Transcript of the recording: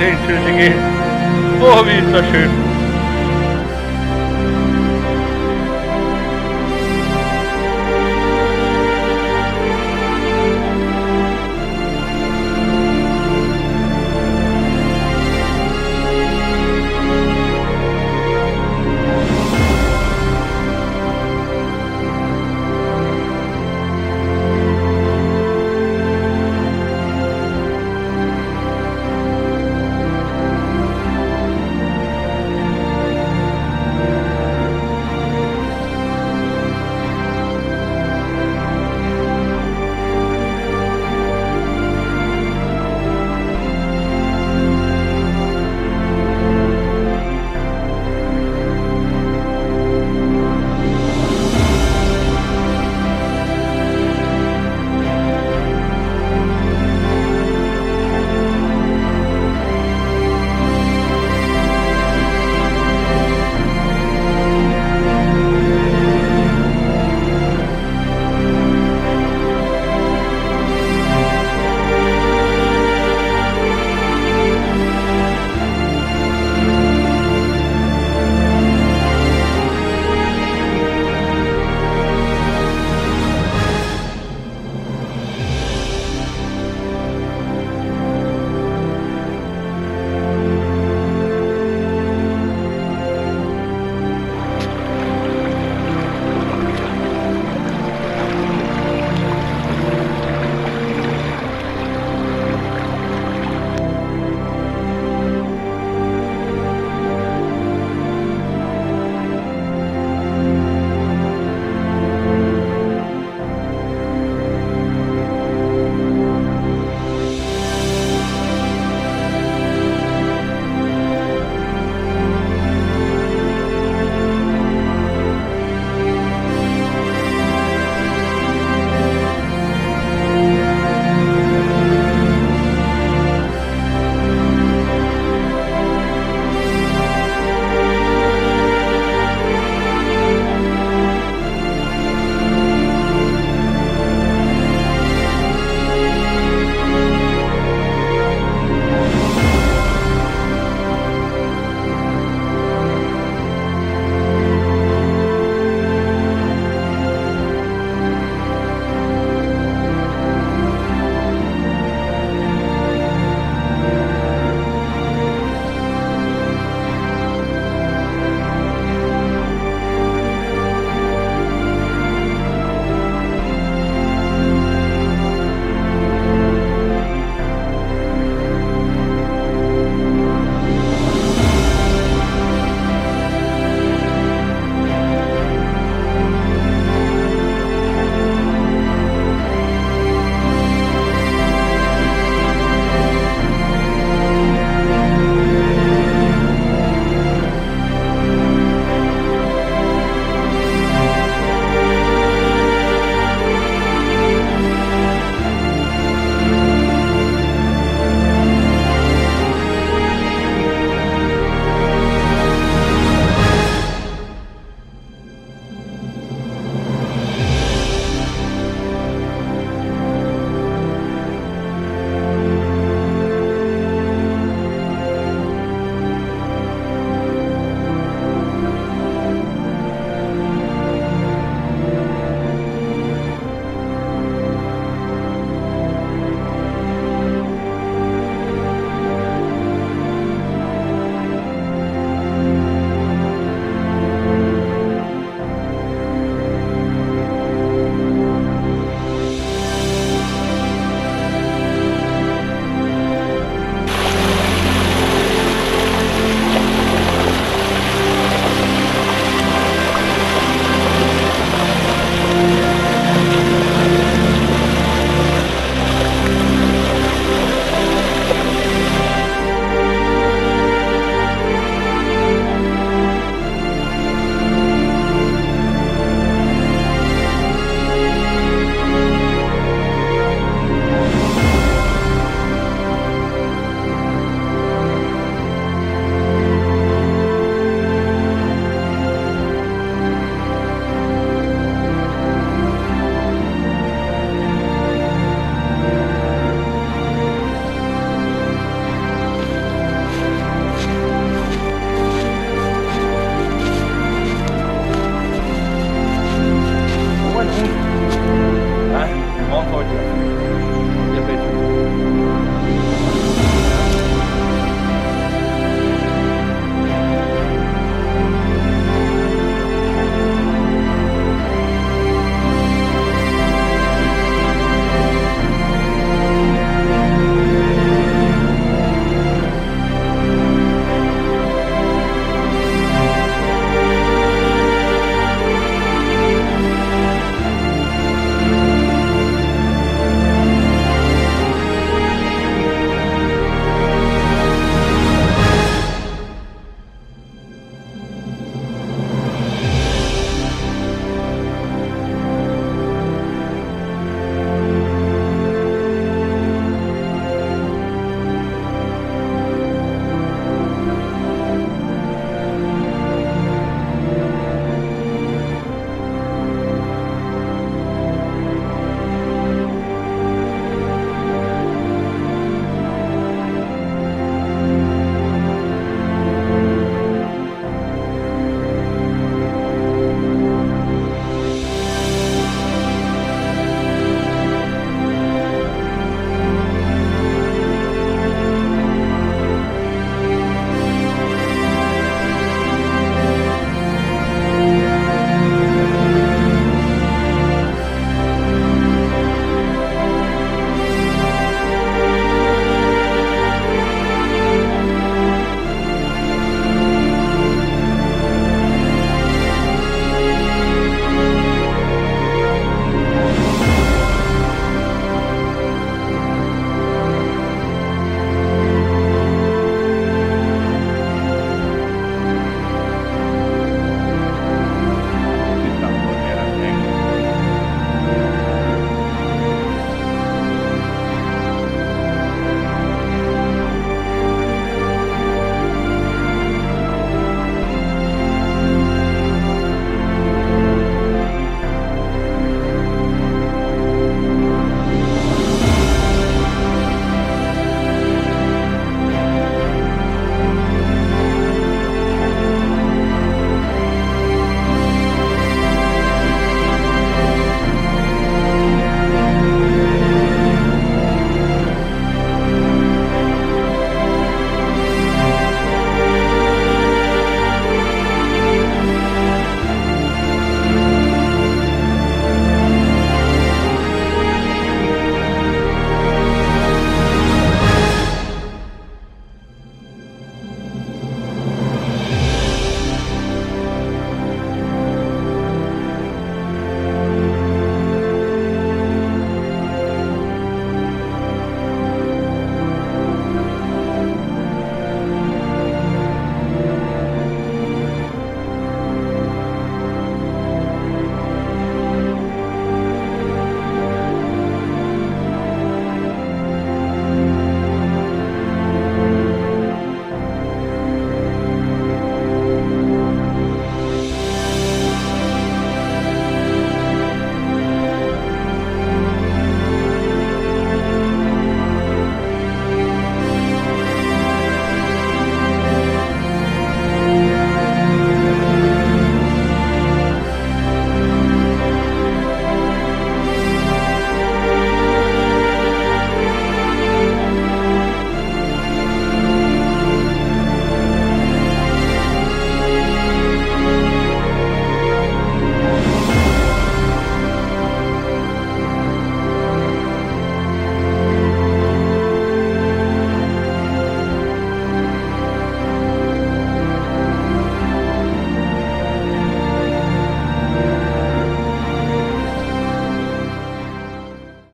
sehen. Tschüssi Oh, Wo das?